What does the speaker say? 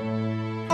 Música